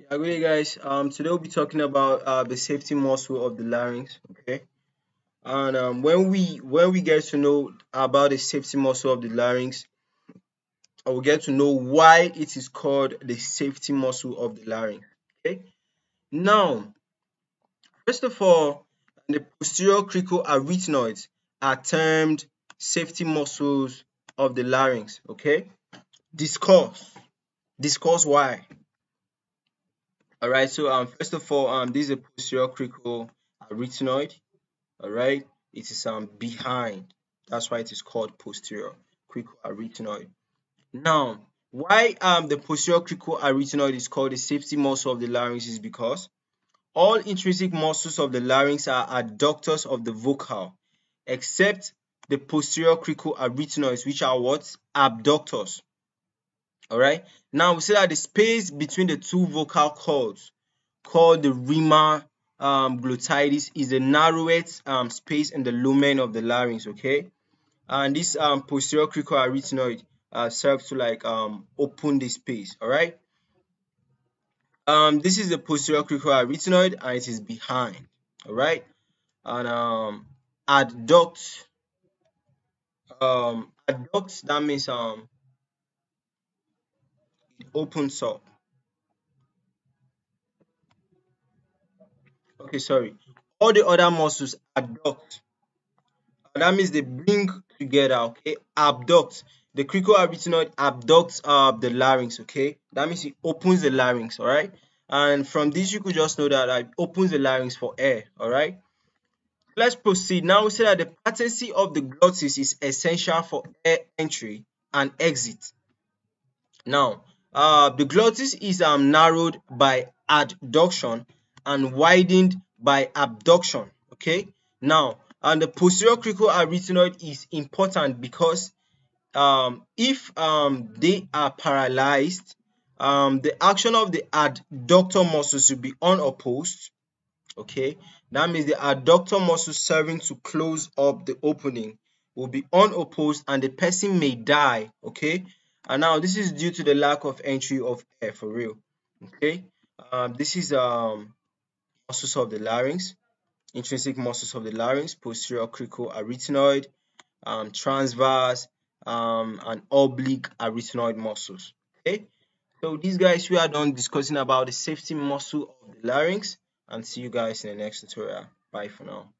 Yeah, good guys. Um, today we'll be talking about uh, the safety muscle of the larynx. Okay, and um, when we when we get to know about the safety muscle of the larynx, I will get to know why it is called the safety muscle of the larynx. Okay, now first of all, the posterior cricoarytenoids are termed safety muscles of the larynx. Okay, discuss discuss why. All right, so um, first of all, um, this is a posterior cricoarytenoid. All right, it is um behind. That's why it is called posterior cricoarytenoid. Now, why um the posterior cricoarytenoid is called the safety muscle of the larynx is because all intrinsic muscles of the larynx are adductors of the vocal, except the posterior cricoarytenoids, which are what abductors. All right. Now we see that the space between the two vocal cords, called the rima um, is the narrowest um, space in the lumen of the larynx. Okay, and this um, posterior cricoarytenoid uh, serves to like um, open the space. All right. Um, this is the posterior cricoarytenoid, and it is behind. All right, and um, adduct. Um, adduct that means um opens up. Okay, sorry. All the other muscles adduct. And that means they bring together, okay? Abduct. The cricoarytenoid abducts uh, the larynx, okay? That means it opens the larynx, all right? And from this, you could just know that it opens the larynx for air, all right? Let's proceed. Now we say that the patency of the glottis is essential for air entry and exit. Now, uh, the glottis is um, narrowed by adduction and widened by abduction. Okay. Now, and the posterior cricoarytenoid is important because um, if um, they are paralyzed, um, the action of the adductor muscles will be unopposed. Okay, that means the adductor muscle serving to close up the opening will be unopposed and the person may die. Okay, and now this is due to the lack of entry of air for real. Okay, um, this is um, muscles of the larynx, intrinsic muscles of the larynx, posterior cricoarytenoid, um, transverse, um, and oblique arytenoid muscles. Okay, so these guys we are done discussing about the safety muscle of the larynx and see you guys in the next tutorial. Bye for now.